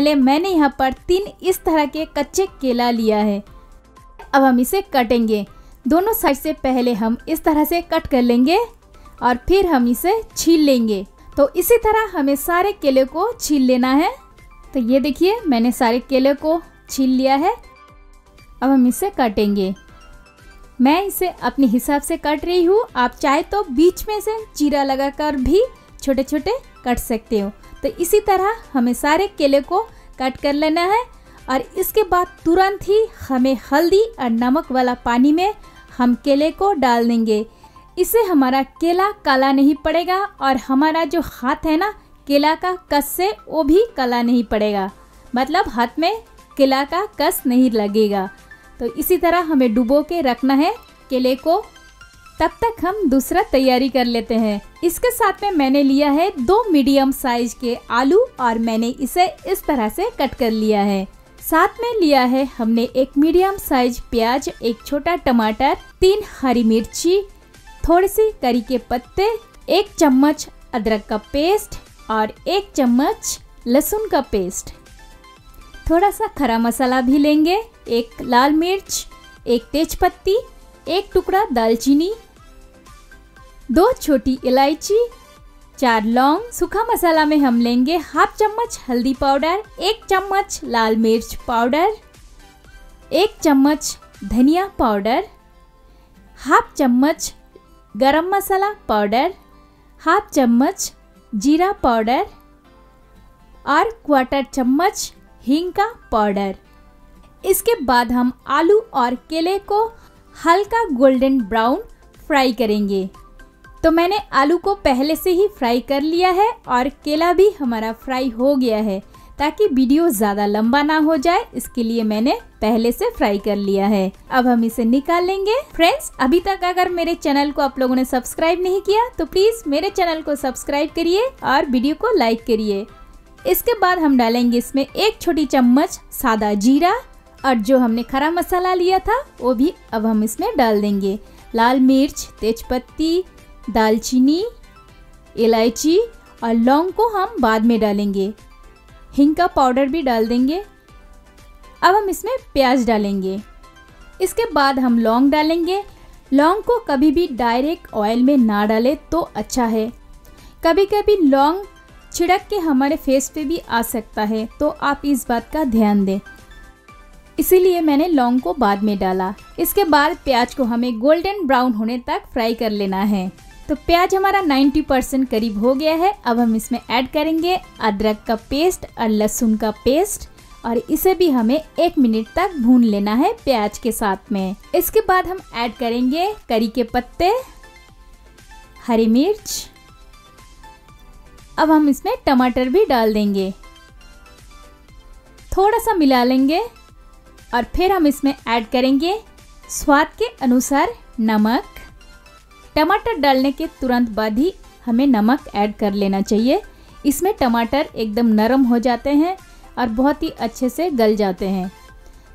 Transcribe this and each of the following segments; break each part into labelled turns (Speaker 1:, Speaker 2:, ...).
Speaker 1: पहले मैंने यहाँ पर तीन इस तरह के कच्चे केला लिया है। अब हम इसे कटेंगे। दोनों साइड से पहले हम इस तरह से कट कर लेंगे और फिर हम इसे छील लेंगे। तो इसी तरह हमें सारे केले को छील लेना है। तो ये देखिए, मैंने सारे केले को छील लिया है। अब हम इसे काटेंगे। मैं इसे अपने हिसाब से काट रही हूँ। आप चाहे तो बीच में से चीरा लगाकर भी छोटे छोटे कट सकते हो। तो इसी तरह हमें सारे केले को कट कर लेना है और इसके बाद तुरंत ही हमें हल्दी और नमक वाला पानी में हम केले को डाल देंगे। इससे हमारा केला काला नहीं पड़ेगा और हमारा जो हाथ है ना, केला का कस से वो भी काला नहीं पड़ेगा। मतलब हाथ में केला का कस नहीं लगेगा। तो इसी तरह हमें डुबो के रखना है केले को। तब तक हम दूसरा तैयारी कर लेते हैं। इसके साथ में मैंने लिया है दो मीडियम साइज़ के आलू और मैंने इसे इस तरह से कट कर लिया है। साथ में लिया है हमने एक मीडियम साइज़ प्याज, एक छोटा टमाटर, तीन हरी मिर्ची थोड़ी सी करी के पत्ते, एक चम्मच अदरक का पेस्ट और एक चम्मच लहसुन का पेस्ट। थोड़ा सा खरा मसाला भी लेंगे, एक लाल मिर्च, एक तेज पत्ती, एक टुकड़ा दालचीनी दो छोटी इलायची, चार लौंग, सूखा मसाला में हम लेंगे हाफ़ चम्मच हल्दी पाउडर, एक चम्मच लाल मिर्च पाउडर, एक चम्मच धनिया पाउडर, हाफ़ चम्मच गरम मसाला पाउडर, हाफ़ चम्मच जीरा पाउडर, और क्वार्टर चम्मच हींग का पाउडर। इसके बाद हम आलू और केले को हल्का गोल्डन ब्राउन फ्राई करेंगे। तो मैंने आलू को पहले से ही फ्राई कर लिया है और केला भी हमारा फ्राई हो गया है, ताकि वीडियो ज़्यादा लंबा ना हो जाए। इसके लिए मैंने पहले से फ्राई कर लिया है। अब हम इसे निकाल लेंगे फ्रेंड्स, अभी तक अगर मेरे चैनल को आप लोगों ने सब्सक्राइब नहीं किया तो प्लीज़ मेरे चैनल को सब्सक्राइब करिए और वीडियो को लाइक करिए। इसके बाद हम डालेंगे इसमें एक छोटी चम्मच सादा जीरा और जो हमने खरा मसाला लिया था, वो भी अब हम इसमें डाल देंगे। लाल मिर्च, तेजपत्ती दालचीनी, इलायची और लौंग को हम बाद में डालेंगे। हिंग का पाउडर भी डाल देंगे। अब हम इसमें प्याज डालेंगे। इसके बाद हम लौंग डालेंगे। लौंग को कभी भी डायरेक्ट ऑयल में ना डालें तो अच्छा है। कभी कभी लौंग छिड़क के हमारे फेस पे भी आ सकता है तो आप इस बात का ध्यान दें। इसीलिए मैंने लौंग को बाद में डाला। इसके बाद प्याज को हमें गोल्डन ब्राउन होने तक फ्राई कर लेना है। तो प्याज हमारा 90 परसेंट करीब हो गया है। अब हम इसमें ऐड करेंगे अदरक का पेस्ट और लहसुन का पेस्ट और इसे भी हमें एक मिनट तक भून लेना है प्याज के साथ में। इसके बाद हम ऐड करेंगे करी के पत्ते, हरी मिर्च। अब हम इसमें टमाटर भी डाल देंगे। थोड़ा सा मिला लेंगे और फिर हम इसमें ऐड करेंगे स्वाद के अनुसार नमक। टमाटर डालने के तुरंत बाद ही हमें नमक ऐड कर लेना चाहिए। इसमें टमाटर एकदम नरम हो जाते हैं और बहुत ही अच्छे से गल जाते हैं।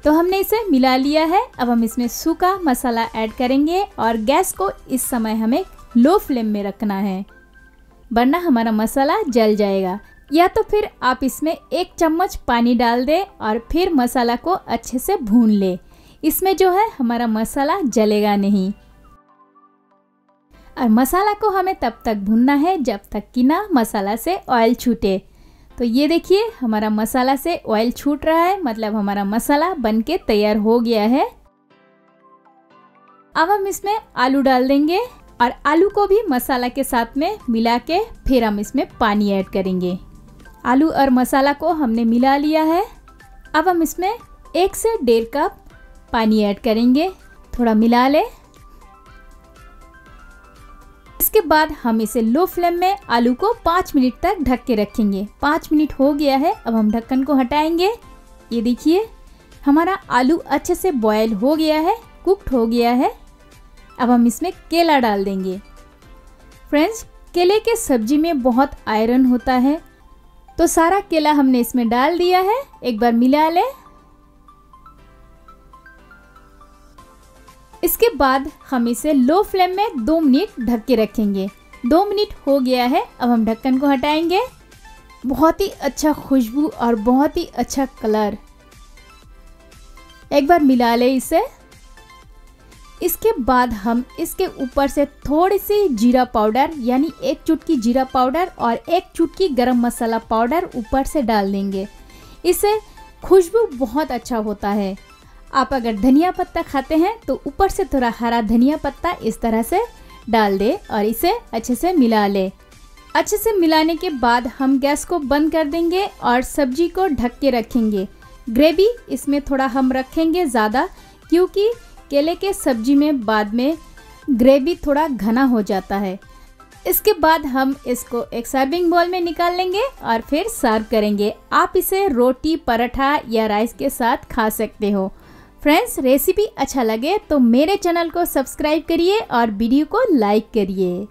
Speaker 1: तो हमने इसे मिला लिया है। अब हम इसमें सूखा मसाला ऐड करेंगे और गैस को इस समय हमें लो फ्लेम में रखना है। वरना हमारा मसाला जल जाएगा। या तो फिर आप इसमें एक चम्मच पानी डाल दें और फिर मसाला को अच्छे से भून लें। इसमें जो है हमारा मसाला जलेगा नहीं। और मसाला को हमें तब तक भूनना है जब तक कि ना मसाला से ऑयल छूटे। तो ये देखिए, हमारा मसाला से ऑयल छूट रहा है मतलब हमारा मसाला बनके तैयार हो गया है। अब हम इसमें आलू डाल देंगे और आलू को भी मसाला के साथ में मिला के फिर हम इसमें पानी ऐड करेंगे। आलू और मसाला को हमने मिला लिया है। अब हम इसमें एक से डेढ़ कप पानी ऐड करेंगे। थोड़ा मिला ले। इसके बाद हम इसे लो फ्लेम में आलू को पाँच मिनट तक ढक के रखेंगे। पाँच मिनट हो गया है, अब हम ढक्कन को हटाएँगे। ये देखिए, हमारा आलू अच्छे से बॉयल हो गया है कुकड हो गया है। अब हम इसमें केला डाल देंगे। फ्रेंड्स, केले के सब्ज़ी में बहुत आयरन होता है तो सारा केला हमने इसमें डाल दिया है। एक बार मिला ले। इसके बाद हम इसे लो फ्लेम में दो मिनट ढक के रखेंगे। दो मिनट हो गया है, अब हम ढक्कन को हटाएँगे। बहुत ही अच्छा खुशबू और बहुत ही अच्छा कलर। एक बार मिला ले इसे। इसके बाद हम इसके ऊपर से थोड़ी सी जीरा पाउडर, यानी एक चुटकी जीरा पाउडर और एक चुटकी गरम मसाला पाउडर ऊपर से डाल देंगे। इससे खुशबू बहुत अच्छा होता है। आप अगर धनिया पत्ता खाते हैं तो ऊपर से थोड़ा हरा धनिया पत्ता इस तरह से डाल दे और इसे अच्छे से मिला ले। अच्छे से मिलाने के बाद हम गैस को बंद कर देंगे और सब्ज़ी को ढक के रखेंगे। ग्रेवी इसमें थोड़ा हम रखेंगे ज़्यादा, क्योंकि केले के सब्ज़ी में बाद में ग्रेवी थोड़ा घना हो जाता है। इसके बाद हम इसको एक सर्विंग बॉल में निकाल लेंगे और फिर सर्व करेंगे। आप इसे रोटी, पराठा या राइस के साथ खा सकते हो। फ्रेंड्स रेसिपी अच्छा लगे तो मेरे चैनल को सब्सक्राइब करिए और वीडियो को लाइक करिए।